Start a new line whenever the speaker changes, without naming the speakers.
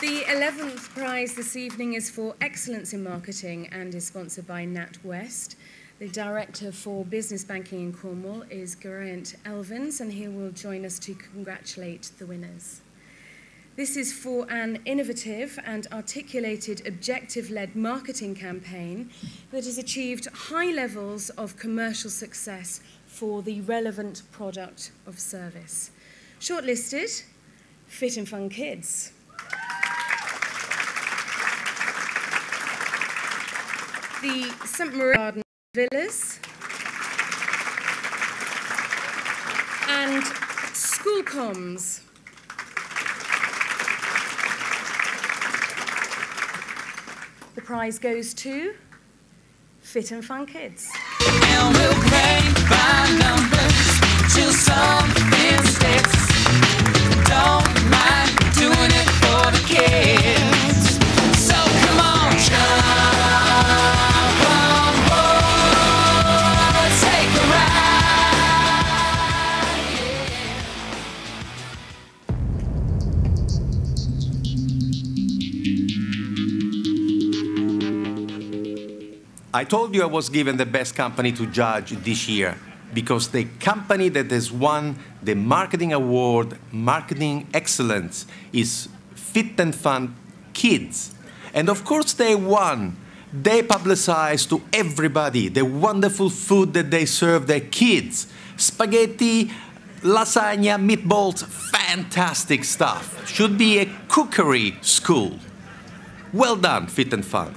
The 11th prize this evening is for Excellence in Marketing and is sponsored by NatWest. The Director for Business Banking in Cornwall is Geraint Elvins, and he will join us to congratulate the winners. This is for an innovative and articulated objective led marketing campaign that has achieved high levels of commercial success for the relevant product of service. Shortlisted Fit and Fun Kids. The St. Marie Garden Villas. And School Comms. The prize goes to Fit and Fun Kids.
I told you I was given the best company to judge this year because the company that has won the marketing award, Marketing Excellence, is Fit and Fun Kids. And of course, they won. They publicize to everybody the wonderful food that they serve their kids spaghetti, lasagna, meatballs, fantastic stuff. Should be a cookery school. Well done, Fit and Fun.